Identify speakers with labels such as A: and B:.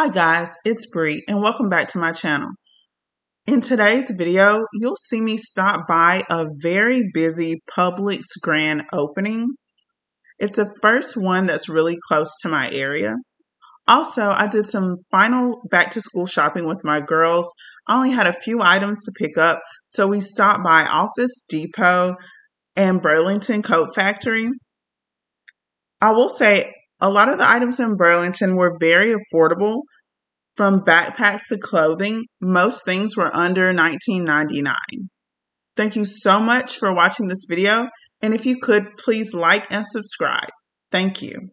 A: Hi guys, it's Bree and welcome back to my channel. In today's video, you'll see me stop by a very busy Publix grand opening. It's the first one that's really close to my area. Also, I did some final back to school shopping with my girls. I only had a few items to pick up, so we stopped by Office Depot and Burlington Coat Factory. I will say a lot of the items in Burlington were very affordable. From backpacks to clothing, most things were under $19.99. Thank you so much for watching this video, and if you could, please like and subscribe. Thank you.